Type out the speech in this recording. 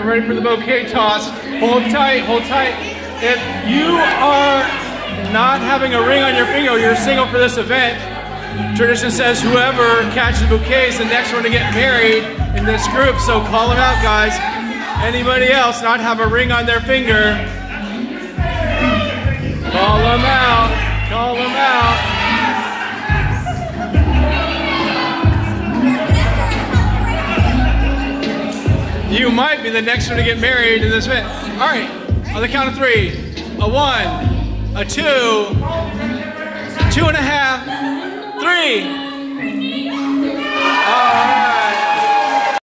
and ready for the bouquet toss. Hold tight, hold tight. If you are not having a ring on your finger, you're single for this event, tradition says whoever catches the bouquet is the next one to get married in this group, so call them out, guys. Anybody else not have a ring on their finger, You might be the next one to get married in this event. All right, on the count of three. A one, a two, two and a half, three.